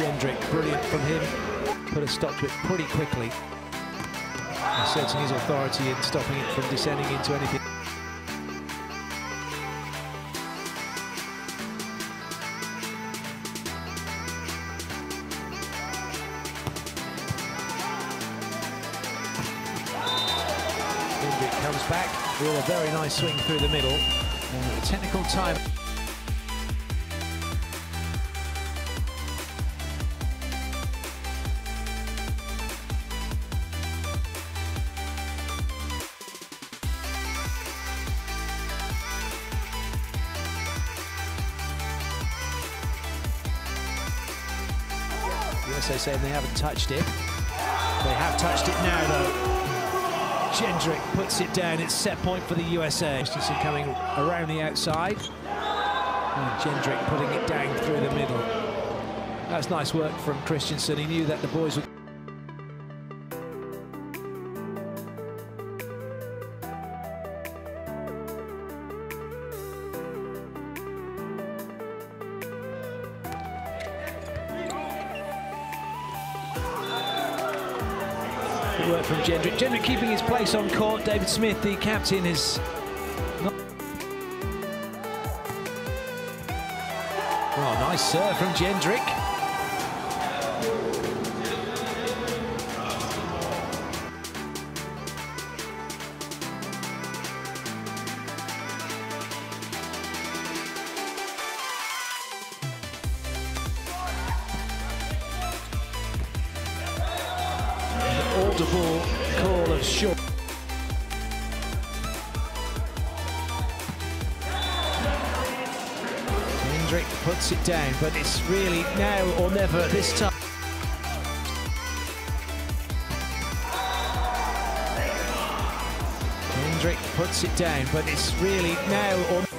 Jendryk, brilliant from him. Put a stop to it pretty quickly. Asserting his authority and stopping it from descending into anything. Comes back with a very nice swing through the middle. Technical time. USA and they haven't touched it. They have touched it now, though. Jendryk puts it down. It's set point for the USA. Christenson coming around the outside. And putting it down through the middle. That's nice work from Christenson. He knew that the boys would... work from Jendryk. Jendryk keeping his place on court. David Smith, the captain, is not... Oh, nice serve from Jendryk. Audible call of short. Jendryk puts it down, but it's really now or never this time. Jendryk puts it down, but it's really now or